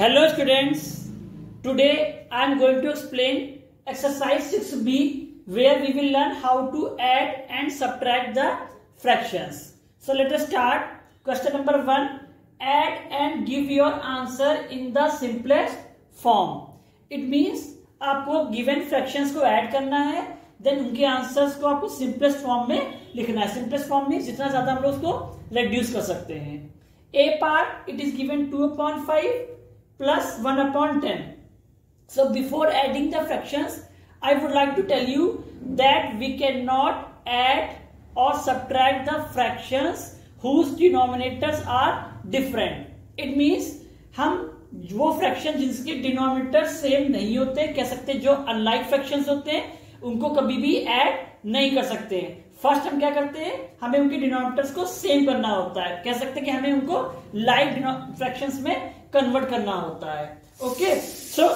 Hello students today I am going to explain exercise six B where we will learn how to add and subtract the fractions so let us start question number one add and give your answer in the simplest form it means आपको given fractions को add करना है then उनके answer को आपको simplest form में लिखना है। सिंपलेस्ट फॉर्म में जितना ज़्यादा हम लोग उसको रेड्यूस कर सकते हैं। A part it is given two point five plus 1 upon 10. So before adding the fractions, I would like to tell you that we cannot add or subtract the fractions whose denominators are different. It means हम वो fraction जिनके denominator same नहीं होते कह सकते जो unlike fractions होते हैं उनको कभी भी ऐड नहीं कर सकते फ़र्स्ट हम क्या करते हैं हमें उनके डिनोमिनेटर्स को सेम करना होता है कह सकते हैं कि हमें उनको लाइक फ्रैक्शंस में कन्वर्ट करना होता है। Okay so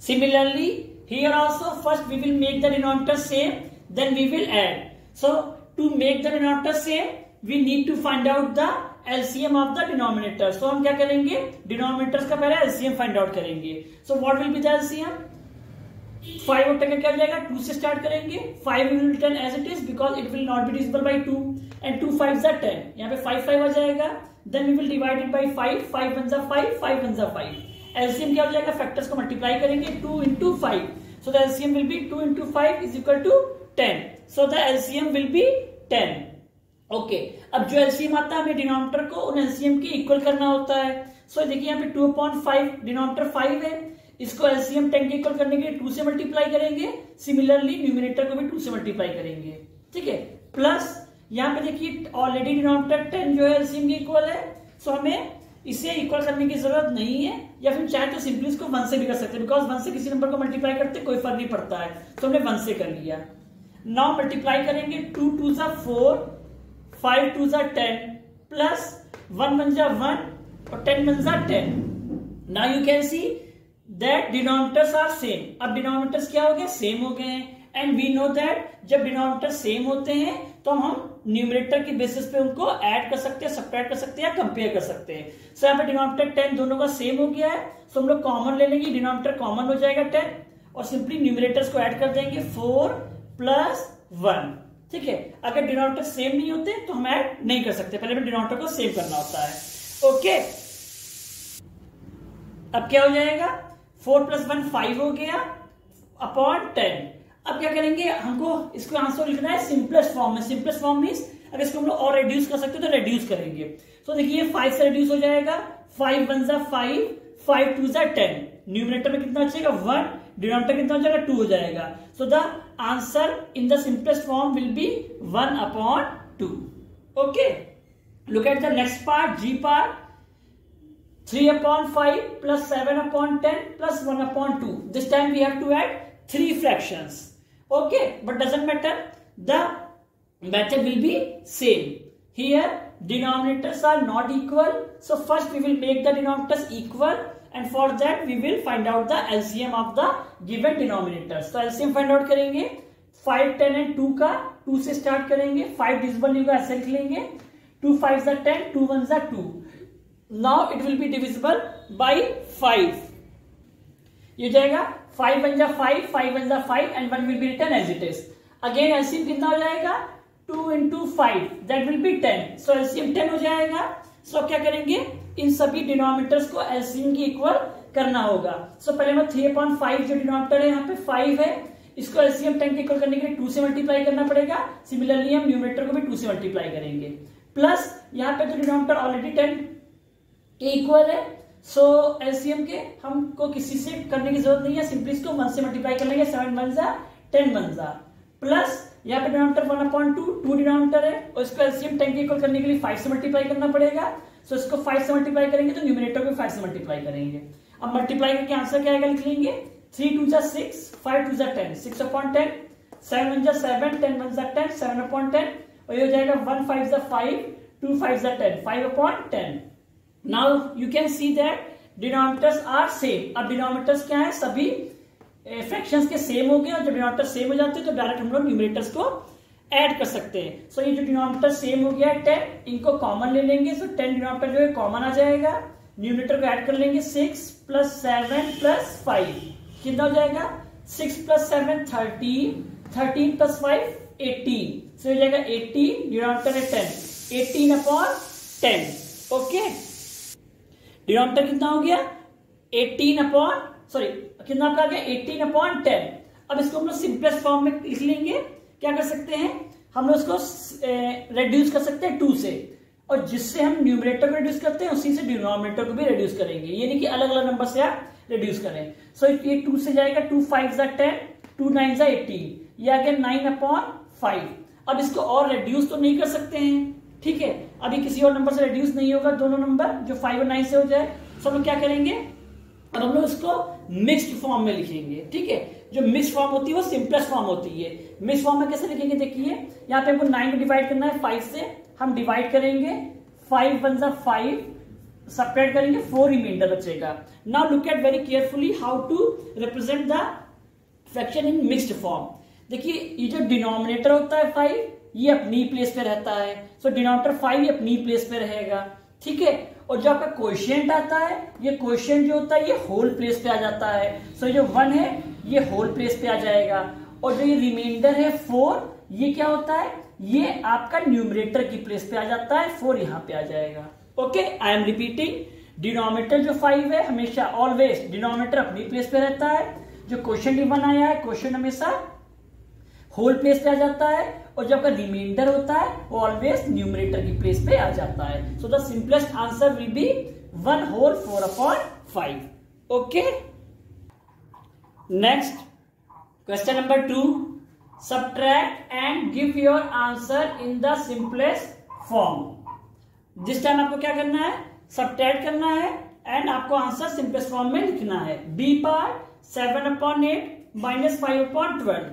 similarly here also first we will make the denominator same then we will add so to make the denominator same we need to find out the LCM of the denominator so हम क्या करेंगे? Denominators का पहले LCM find out करेंगे। So what will be the LCM five और ten क्या जाएगा? Two से स्टार्ट करेंगे। Five will ten as it is because it will not be divisible by two and two five ten यहाँ पे five five आ जाएगा। Then we will divide it by five five one जा five five one जा five LCM क्या हो जाएगा? Factors को मल्टीप्लाई करेंगे two into five so the LCM will be two into five is equal to ten so the LCM will be ten okay अब जो LCM आता है, हमें डिनोमिनेटर को उन एलसीएम के इक्वल करना होता है. सो देखिए यहाँ पे two point five denominator five है. इसको एलसीएम टेन के इक्वल करने के लिए टू से मल्टीप्लाई करेंगे. सिमिलरली न्यूमिनेटर को भी टू से मल्टीप्लाई करेंगे. ठीक है? प्लस यहाँ पे देखिए ऑलरेडी डिनोमिनेटर टेन जो है के इक्वल है। सो हमें इसे इक्वल करने की ज़रूरत नहीं है, या फिर चाहे तो सिंपली इसको वन से भी कर सकते हैं बिकॉज़ वन से किसी नंबर को मल्टीप्लाई करते कोई फ़र्क नहीं पड़ता है। तो हमने वन से कर लिया। नाउ मल्टीप्लाई करेंगे टू टू जा फोर फाइव टू जा टेन प्लस वन वन जा वन और टेन वन जा ten now you can see that denominators are same अब डिनोमिनेटर्स क्या हो गए? सेम हो गए हैं। एंड वी नो दैट जब डिनोमिनेटर सेम होते हैं तो हम न्यूमिनेटर की बेसिस पे उनको ऐड कर सकते हैं सब्ट्रैक्ट कर सकते हैं या कंपेयर कर सकते हैं। सो यहाँ पे डिनोमिनेटर टेन दोनों का सेम हो गया है। सो हम लोग कॉमन ले लेंगे डिनोमिनेटर कॉमन हो जाएगा टेन और सिंपली न्यूमिनेटर्स को ऐड कर देंगे फोर प्लस वन ठीक है? अगर डिनोमिनेटर सेम नहीं होते तो हम ऐड नहीं कर सकते। पहले डिनोमिनेटर को सेम करना होता है। ओके अब क्या हो जाएगा? फोर प्लस वन फाइव हो गया अपॉन टेन अब क्या करेंगे? हमको इसको आंसर लिखना है सिंपलेस्ट फॉर्म में। सिंपलेस्ट फॉर्म मीन अगर इसको हम लोग और रिड्यूस कर सकते हो तो रेड्यूस करेंगे। तो देखिए फाइव से रिड्यूस हो जाएगा। फाइव वन जा फाइव फाइव टू जा टेन न्यूमिनेटर में कितना बचेगा वन डिनोमिनेटर कितना हो जाएगा? टू हो जाएगा। So the answer in the simplest form will be one upon two okay look at the next part G part three upon five plus seven upon ten plus one upon two this time we have to add three fractions okay but doesn't matter the method will be same here denominators are not equal so first we will make the denominators equal and for that we will find out the LCM of the given denominators so LCM find out करेंगे 5 10 and 2 का 2 से start करेंगे 5 divisible नहीं होगा ऐसे लिख लेंगे 2 5 जा 10 2 1 जा 2 now it will be divisible by 5 ये जाएगा फाइव वन जा फाइव फाइव वन जा five and one will be return as it is again LCM कितना हो जाएगा? Two into five that will be ten so LCM ten हो जाएगा. So so, क्या करेंगे? इन सभी डिनोमीटर्स को एलसीएम की इक्वल करना होगा. सो so, पहले मैं थ्री पॉइंट फाइव जो डिनोमीटर है यहाँ पे फाइव है. इसको एलसीएम टेन के इक्वल करने के लिए टू से मल्टीप्लाई करना पड़ेगा. सिमिलरली हम न्यूमिनेटर को भी टू से मल्टीप्लाई करेंगे. प्लस यहाँ पे जो डिनोमीटर ऑलरेडी टेन के इक्वल है. सो so, एलसीएम के हमको किसी से करने की ज़रूरत नहीं है सिंपली इसको वन से मल्टीप्लाई कर लेंगे सेवन वन जा टेन वन जा प्लस यहाँ पे denominator one upon two two denominator है और इसको एलसीएम टेन के इक्वल करने के लिए फाइव से मल्टीप्लाई करना पड़ेगा। सो so, इसको फाइव से मल्टीप्लाई करेंगे तो न्यूमिनेटर को फाइव से मल्टीप्लाई करेंगे। अब मल्टीप्लाई करके आंसर क्या आएगा लिख लेंगे? थ्री टू जा सिक्स फाइव टू जा ten six upon ten seven one जा सेवन टेन वन जा टेन सेवन अपॉइंट टेन और ये हो जाएगा वन फाइव जा फाइव टू फाइव जा ten five upon ten now you can see that denominators are same अब डिनोमिनेटर्स क्या है? सभी फ्रैक्शंस के सेम हो गए और जब डिनोमिनेटर सेम हो जाते हैं तो डायरेक्ट हम लोग न्यूमिनेटर्स को ऐड कर सकते हैं। सो so, ये जो डिनोमिनेटर सेम हो गया टेन इनको कॉमन ले लेंगे। सो टेन डिनोमिनेटर जो है कॉमन आ जाएगा। न्यूमिनेटर को ऐड कर लेंगे। Six plus seven plus five कितना हो जाएगा? Six plus seven thirteen thirteen plus five eighteen so हो जाएगा एटीन डिनोमिनेटर है ten eighteen upon ten okay denominator कितना हो गया? एटीन अपॉन सॉरी कितना आपका गया? Eighteen upon ten. अब इसको हम लोग सिंपलेस्ट फॉर्म में लिख लेंगे। क्या कर सकते हैं? हम लोग उसको रेड्यूस कर सकते हैं टू से। और जिससे हम न्यूमरेटर को रिड्यूस करते हैं उसी से डिनोमिनेटर को भी रिड्यूस करेंगे। ये नहीं कि अलग अलग नंबर से आप रिड्यूस करें। सो so, ये टू से जाएगा टू फाइव जा टेन टू नाइन जा एटीन ये गया नाइन अपॉन फाइव अब इसको और रिड्यूस तो नहीं कर सकते हैं। ठीक है? अभी किसी और नंबर से रिड्यूस नहीं होगा, दोनों नंबर जो फाइव और नाइन से हो जाए सो हम लोग क्या करेंगे? और हम लोग इसको मिक्स्ड फॉर्म में लिखेंगे, ठीक है? जो मिक्स फॉर्म होती है, वो सिंपलेस्ट फॉर्म होती है। मिक्स फॉर्म में कैसे लिखेंगे? देखिए, यहाँ पे हमको नाइन को डिवाइड करना है फाइव से। हम डिवाइड करेंगे फाइव वन जा फाइव सपरेट करेंगे फोर रिमाइंडर बचेगा। Now look at very carefully how to represent the fraction in mixed form देखिए, ये जो डिनोमिनेटर होता है फाइव ये अपनी प्लेस पे रहता है। सो डिनोमिनेटर फाइव ये अपनी प्लेस पे रहेगा। ठीक है? और जो आपका क्वेश्चन आता है ये क्वेश्चन जो होता है ये होल प्लेस पे आ जाता है। सो so, जो वन है ये होल प्लेस पे आ जाएगा। और जो ये रिमाइंडर है फोर ये क्या होता है? ये आपका न्यूमरेटर की प्लेस पे आ जाता है। फोर यहाँ पे आ जाएगा। Okay I am repeating denominator जो फाइव है हमेशा ऑलवेज डिनोमीटर अपनी प्लेस पे रहता है। जो क्वेश्चन वन आया है क्वेश्चन हमेशा होल प्लेस पे आ जाता है और जो आपका रिमाइंडर होता है, वो ऑलवेज न्यूमरेटर की प्लेस पे आ जाता है। So the simplest answer will be one whole four upon five okay next question number two subtract and give your answer in the simplest form. जिस टाइम आपको क्या करना है? सब्ट्रैक्ट करना है एंड आपको आंसर सिंपलेस्ट फॉर्म में लिखना है। B part seven upon eight minus five upon twelve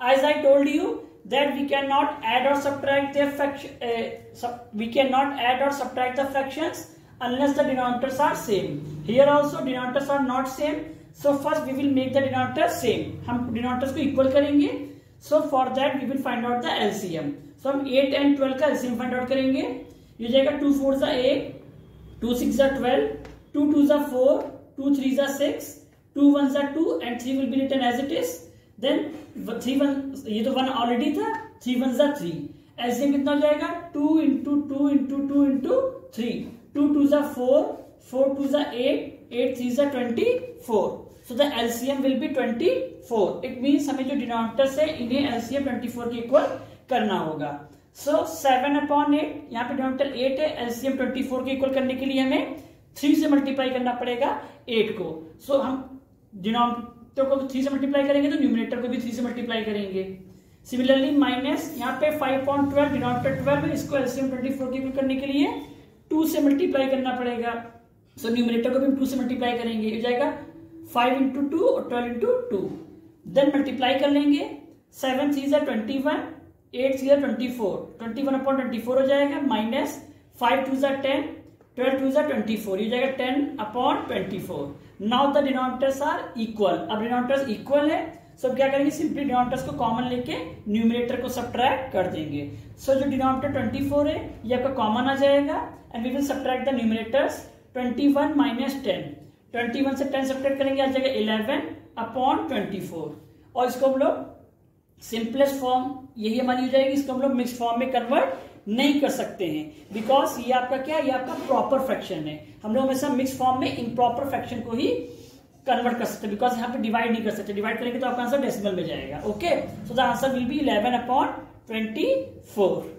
as I told you that we cannot add or subtract their fraction uh, we cannot add or subtract the fractions unless the denominators are same here also denominators are not same so first we will make the denominator same हम denominators को equal करेंगे so for that we will find out the LCM so हम eight and twelve का LCM find out करेंगे ये जाएगा two four जा eight two six जा ट्वेल्व टू टू जा फोर टू थ्री जा सिक्स टू वन जा two and three will be return as it is then three one ये तो वन ऑलरेडी था थ्री वन जा थ्री एलसीएम कितना हो जाएगा? Two into two into two into three two two जा फोर फोर टू जा एट एट थ्री जा twenty four so the LCM will be 24 it means हमें जो डिनोमिनेटर्स है इन्हें एलसीएम 24 के इक्वल करना होगा. सो सेवन अपॉन एट यहाँ पे डिनोमिनेटर एट है एलसीएम 24 के इक्वल करने के लिए हमें थ्री से मल्टीप्लाई करना पड़ेगा एट को. सो so, हम डिनोमिनेटर को थ्री से मल्टीप्लाई करेंगे तो न्यूमिनेटर को भी थ्री से मल्टीप्लाई करेंगे। सिमिलरली माइनस यहाँ पे five point twelve denominator twelve इसको एलसीएम ट्वेंटी फोर के करने के लिए टू से मल्टीप्लाई करना पड़ेगा। सो so, न्यूमिनेटर को भी टू से मल्टीप्लाई करेंगे हो जाएगा फाइव इंटू टू और twelve into two then multiply कर लेंगे। सेवन थ्री ज़ा ट्वेंटी वन एट थ्री ज़ा twenty four twenty one upon twenty four हो जाएगा माइनस फाइव टू ज़ा टेन ट्वेल्व टू ज़ा ट्वेंटी फोर ये जाएगा ten upon twenty four now the denominators are equal अब डिनोमिनेटर्स इक्वल है सो क्या करेंगे? सिंपली डिनोमिनेटर्स को कॉमन लेके न्यूमिनेटर को सब्ट्रैक्ट कर देंगे। सो so, जो डिनोमिनेटर 24 है ये आपका कॉमन आ जाएगा and we will subtract the numerators 21 minus ten twenty one से टेन सब्ट्रैक्ट करेंगे आ जाएगा इलेवन अपॉन ट्वेंटी और इसको हम लोग सिंपलेस्ट फॉर्म यही हमारी हो जाएगी इसको हम लोग मिक्स फॉर्म में कन्वर्ट नहीं कर सकते हैं। बिकॉज़ ये आपका क्या, ये आपका प्रॉपर फ्रैक्शन है। हम लोग हमेशा मिक्स फॉर्म में इम्प्रॉपर फ्रैक्शन को ही कन्वर्ट कर सकते बिकॉज़ यहाँ पे डिवाइड नहीं कर सकते। डिवाइड करेंगे तो आपका आंसर डेसिमल में जाएगा। Okay so the answer will be eleven upon twenty four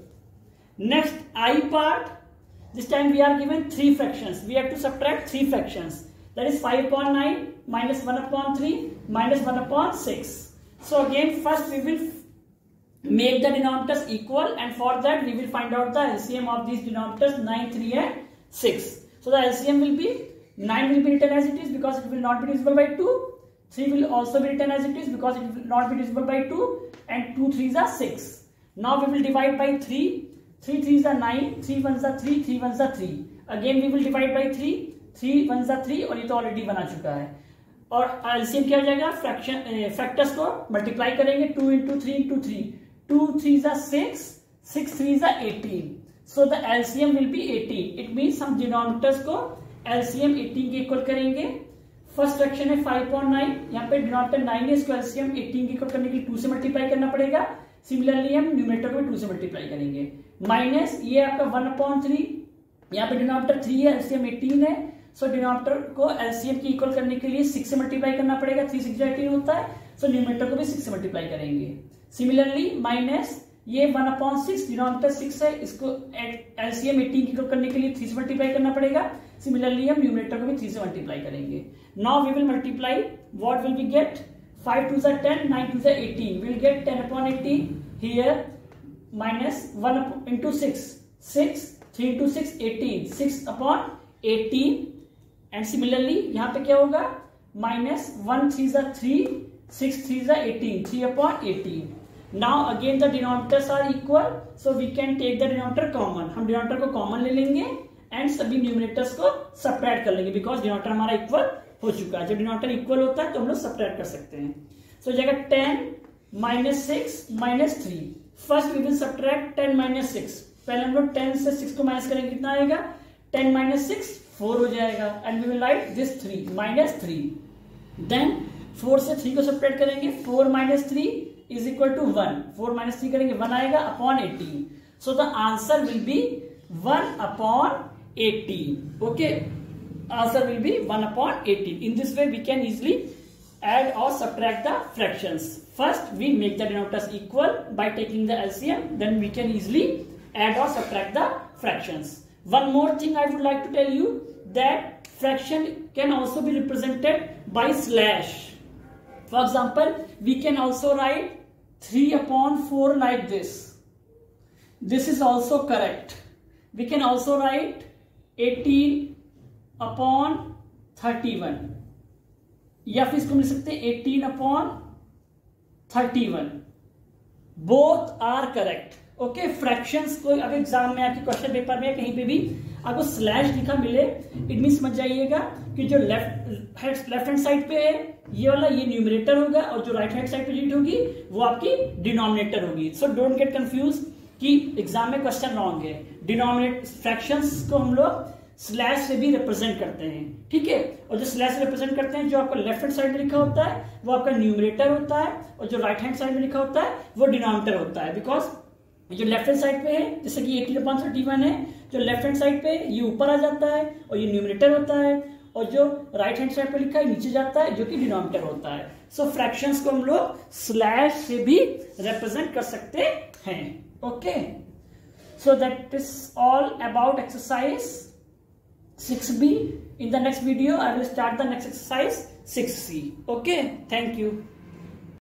next I part this time we are given three fractions we have to subtract three fractions that is 5 upon 9 minus 1 upon 3 minus 1 upon 6. So again, first we will make the denominators equal and for that we will find out the LCM of these denominators 9, 3 and 6. So the LCM will be 9 will be written as it is because it will not be divisible by 2. 3 will also be written as it is because it will not be divisible by 2 and 2 3s are 6. Now we will divide by 3. 3 3s are 9, 3 1s are 3, 3 1s are 3. Again we will divide by 3. Three one सा three और ये तो already बना चुका है और LCM क्या हो जाएगा फ्रैक्शन फैक्टर्स को मल्टीप्लाई करेंगे two into three into two three जा सिक्स सिक्स थ्री जा eighteen so the LCM will be eighteen it means हम डिनोमिनेटर्स को एलसीएम 18 के इक्वल करेंगे. फ़र्स्ट फ्रैक्शन है 5.9 यहाँ पे डिनोमिनेटर 9 है इसको एलसीएम 18 के इक्वल करने के लिए 2 से मल्टीप्लाई करना पड़ेगा. सिमिलरली हम न्यूमिनेटर को भी 2 से मल्टीप्लाई करेंगे. माइनस ये आपका 1 अपॉन थ्री यहाँ पे डिनोमिनेटर 3 है एलसीएम 18 है. सो डिनोमिनेटर को एलसीएम की इक्वल करने के लिए 6 से मल्टीप्लाई करना पड़ेगा. थ्री सिक्स एटीन होता है. सो न्यूमिनेटर को भी सिक्स से मल्टीप्लाई करेंगे. सिमिलरली माइनस ये one upon six denominator six है, इसको एलसीएम एटीन की करने के लिए थ्री से मल्टीप्लाई करना पड़ेगा। सिमिलरली हम न्यूमिनेटर को भी थ्री से मल्टीप्लाई करेंगे। Now we will multiply what will we get five two jar ten nine two jar eighteen will get ten upon eighteen here minus one into six six three into six eighteen six upon eighteen and similarly यहाँ पे क्या होगा? Minus one three जार three six three jar eighteen three upon eighteen now, again, the denominators are equal, so we can take the denominator common. हम denominator को common ले लेंगे and सभी न्यूमिनेटर्स को सब्ट्रैक्ट कर लेंगे बिकॉज़ डिनोमिनेटर हमारा इक्वल हो चुका है। जब डिनोमिनेटर इक्वल होता है तो हम लोग सब्ट्रैक्ट कर सकते हैं। सो जगह ten minus six minus three first we will subtract ten minus six पहले हम लोग टेन से सिक्स को माइनस करेंगे, कितना आएगा? टेन माइनस सिक्स फोर हो जाएगा। And we will write this three minus three then four से थ्री को सब्ट्रैक्ट करेंगे four minus three is equal to one four minus three करेंगे वन आएगा upon eighteen so the answer will be one upon eighteen okay answer will be one upon eighteen in this way we can easily add और subtract the fraction first we make the denominators equal by taking the LCM then we can easily add और subtract the fraction one more thing I would like to tell you that fraction can also be represented by slash for example we can also write 3 upon 4 like this. This is also correct. We can also write 18 upon 31 या फिर इसको मिल सकते हैं 18 upon 31 both are correct okay fractions को अब exam में आपके क्वेश्चन पेपर में कहीं पे भी आपको स्लैश लिखा मिले इट मीन समझ जाइएगा कि जो लेफ़्ट लेफ़्ट हैंड साइड पे है, ये वाला ये न्यूमिनेटर होगा और जो राइट हैंड साइड पे लीड होगी, वो आपकी डिनोमिनेटर होगी। सो डोंट गेट कंफ्यूज कि एग्ज़ाम में क्वेश्चन रॉन्ग है। डिनोमिनेट फ्रैक्शंस को हम लोग स्लैश से भी रिप्रेजेंट करते हैं, ठीक है? और जो स्लैश रिप्रेजेंट करते हैं, जो आपका लेफ़्ट हैंड साइड में लिखा होता है, वो आपका न्यूमिनेटर होता है, और जो राइट हैंड साइड में लिखा होता है, वो डिनोमिनेटर होता है। बिकॉज़ जो लेफ़्ट हैंड साइड पे है, जैसे कि एटीन अपॉन थर्टी वन है, जो लेफ़्ट हैंड साइड पे ये ऊपर आ जाता है, और ये न्यूमिनेटर होता है और जो राइट हैंड साइड पर लिखा है नीचे जाता है जो कि डिनोमिनेटर होता है। सो so, फ्रैक्शंस को हम लोग स्लैश से भी रिप्रेजेंट कर सकते हैं। Okay so that is all about exercise 6b in the next video i will start the next exercise 6c okay? Thank you.